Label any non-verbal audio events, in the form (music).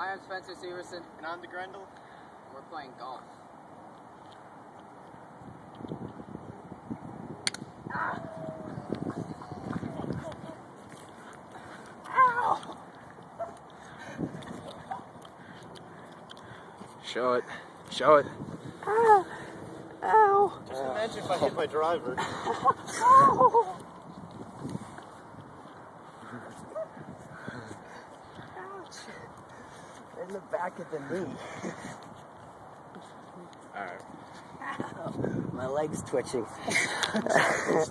I am Spencer Severson. And I'm the Grendel. We're playing golf. Show it. Show it. Just imagine if I hit my driver. (laughs) (laughs) In the back of the knee. (laughs) Alright. My leg's twitching. (laughs)